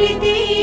हरिदे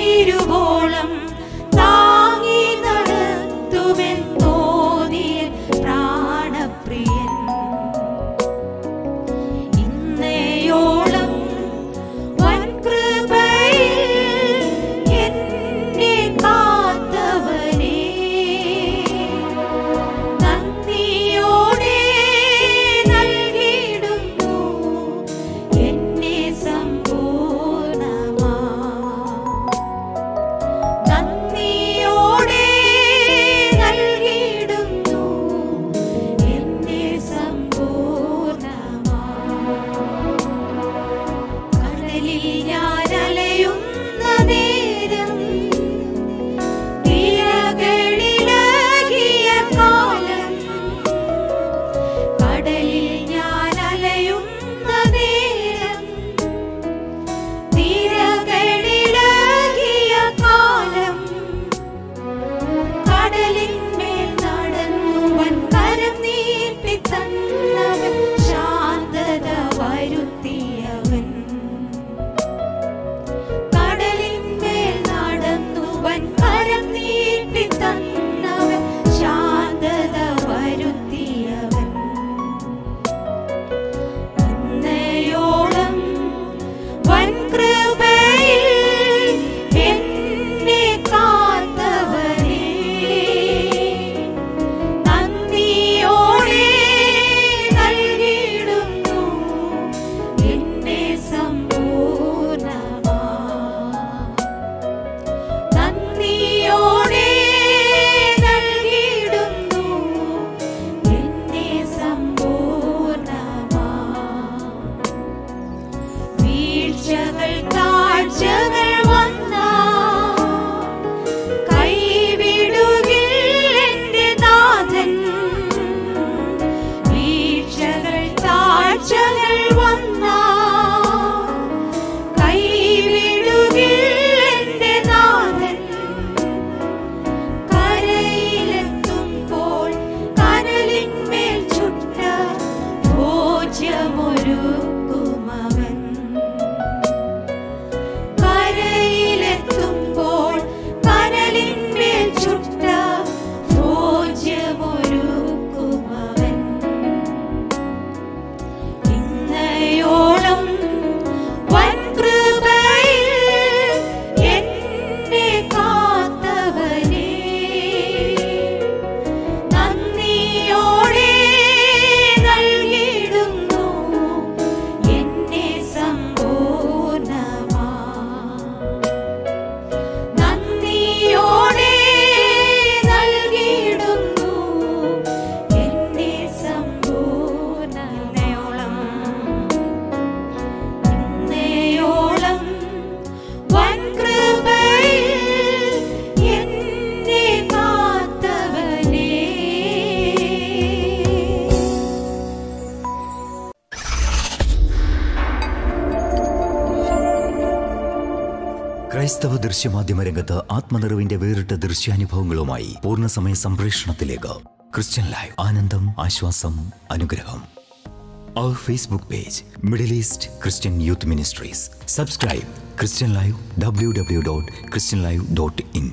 ക്രൈസ്തവ ദൃശ്യമാധ്യമ രംഗത്ത് ആത്മനിറവിന്റെ വേറിട്ട ദൃശ്യാനുഭവങ്ങളുമായി പൂർണസമയ സംപ്രേഷണത്തിലേക്ക് ക്രിസ്ത്യൻ ലൈവ്. ആനന്ദം ആശ്വാസം അനുഗ്രഹം. അവർ Facebook page Middle East Christian youth ministries subscribe Christian live W W dot Christian live dot in